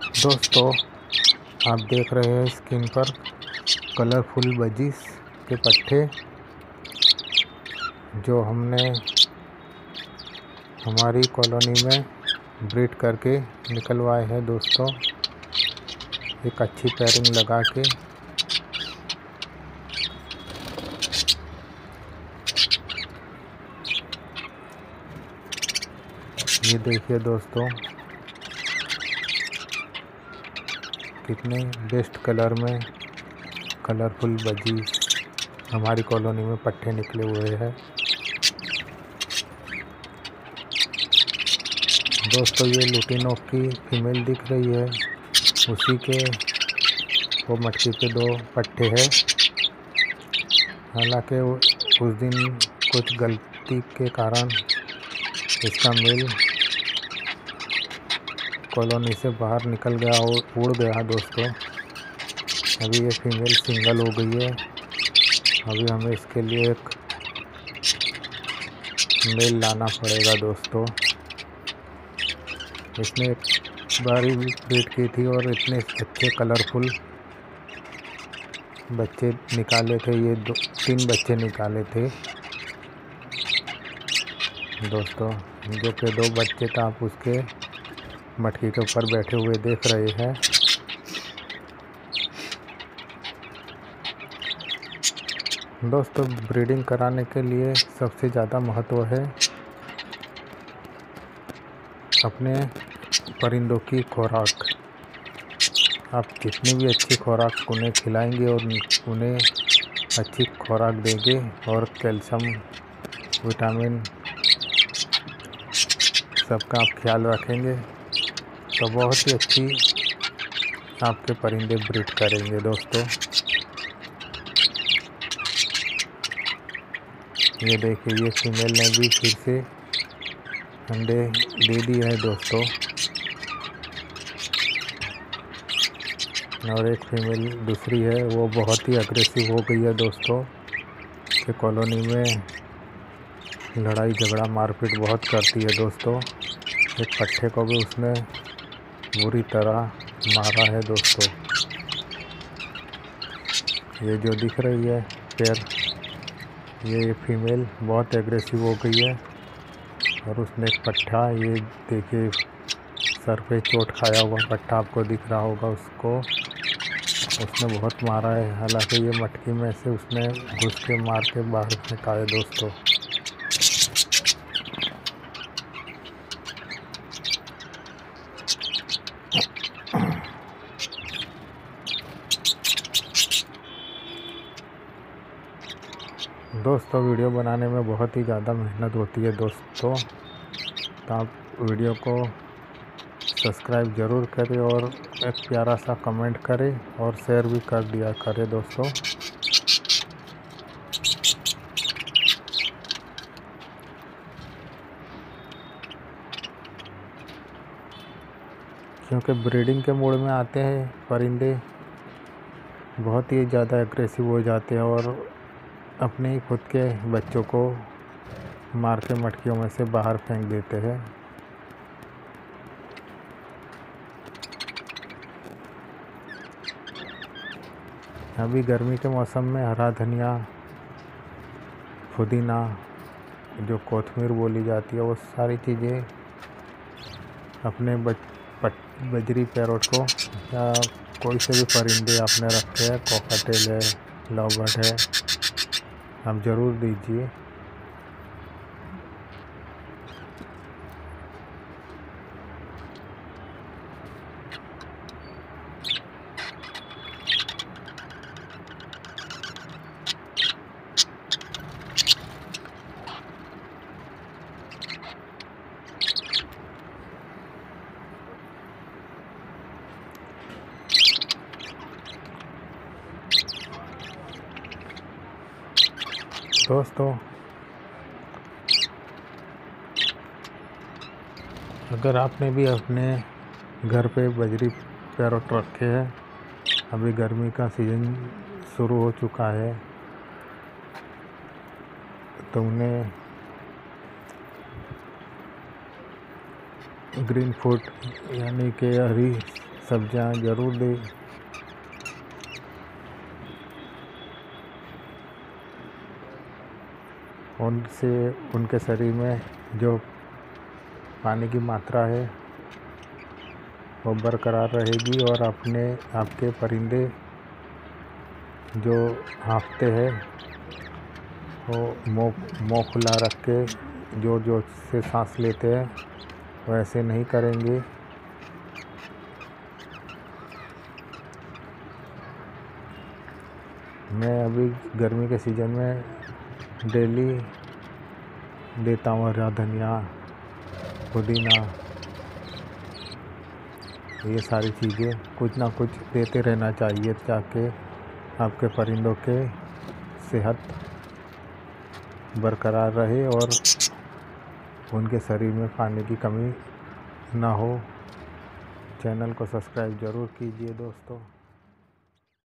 दोस्तों, आप देख रहे हैं स्क्रीन पर कलरफुल बजीस के पट्टे जो हमने हमारी कॉलोनी में ब्रीड करके निकलवाए हैं दोस्तों। एक अच्छी पैरिंग लगा के। ये देखिए दोस्तों कितने बेस्ट कलर में कलरफुल बजी। हमारी कॉलोनी में पट्टे निकले हुए हैं। दोस्तों, ये लुटिनो की फीमेल दिख रही है। उसी के वो मटकी के दो पट्टे हैं। हालाँकि उस दिन कुछ गलती के कारण इसका मेल कॉलोनी से बाहर निकल गया और उड़ गया दोस्तों। अभी ये फीमेल सिंगल हो गई है। अभी हमें इसके लिए एक मेल लाना पड़ेगा दोस्तों। इसने बार ही ब्रीड की थी और इतने अच्छे कलरफुल बच्चे निकाले थे। ये दो, तीन बच्चे निकाले थे। दोस्तों, जो कि दो बच्चे थे, आप उसके मटकी के ऊपर बैठे हुए देख रहे हैं। दोस्तों ब्रीडिंग कराने के लिए सबसे ज़्यादा महत्व है अपने परिंदों की खुराक। आप जितनी भी अच्छी खुराक उन्हें खिलाएँगे और उन्हें अच्छी खुराक देंगे और कैल्शियम, विटामिन, सबका आप ख्याल रखेंगे। तो बहुत ही अच्छी आपके परिंदे ब्रीड करेंगे दोस्तों। ये देखिए, ये फीमेल ने भी फिर से अंडे दे दिए हैं दोस्तों। और एक फीमेल दूसरी है, वो बहुत ही अग्रेसिव हो गई है दोस्तों। कि कॉलोनी में लड़ाई झगड़ा मारपीट बहुत करती है दोस्तों। एक पट्टे को भी उसने बुरी तरह मारा है दोस्तों। ये जो दिख रही है पैर ये फीमेल बहुत एग्रेसिव हो गई है और उसने पट्टा, ये देखिए, सर पे चोट खाया हुआ पट्टा आपको दिख रहा होगा उसको। उसने बहुत मारा है। हालाँकि ये मटकी में से उसने घुस के मार के बाहर निकाले दोस्तों। दोस्तों, वीडियो बनाने में बहुत ही ज़्यादा मेहनत होती है दोस्तों। तो आप वीडियो को सब्सक्राइब ज़रूर करें और एक प्यारा सा कमेंट करें और शेयर भी कर दिया करें दोस्तों। क्योंकि ब्रीडिंग के मूड में आते हैं, परिंदे बहुत ही ज़्यादा एग्रेसिव हो जाते हैं और अपने खुद के बच्चों को मार के मटकियों में से बाहर फेंक देते हैं। अभी गर्मी के मौसम में हरा धनिया पुदीना जो कोथमीर बोली जाती है वो सारी चीज़ें अपने बच, पट, बजरी पैरोट को या कोई से भी परिंदे आपने रखे हैं कोकाटेल है लवबर्ड है आप ज़रूर दीजिए। दोस्तों अगर आपने भी अपने घर पे बजरी पैरोट रखे हैं, अभी गर्मी का सीज़न शुरू हो चुका है तो उन्हें ग्रीन फ़ूड यानी कि हरी सब्ज़ियाँ ज़रूर दें। उनसे, उनके शरीर में जो पानी की मात्रा है, वो बरकरार रहेगी और अपने, आपके परिंदे जो हाँफते हैं, वो मुँह मुँह खुला रख के जो जो से सांस लेते हैं वैसे नहीं करेंगे। मैं अभी गर्मी के सीज़न में डेली देता हूँ हरा धनिया, पुदीना, ये सारी चीज़ें कुछ ना कुछ देते रहना चाहिए ताकि आपके परिंदों के सेहत बरकरार रहे और उनके शरीर में पानी की कमी ना हो। चैनल को सब्सक्राइब ज़रूर कीजिए दोस्तों।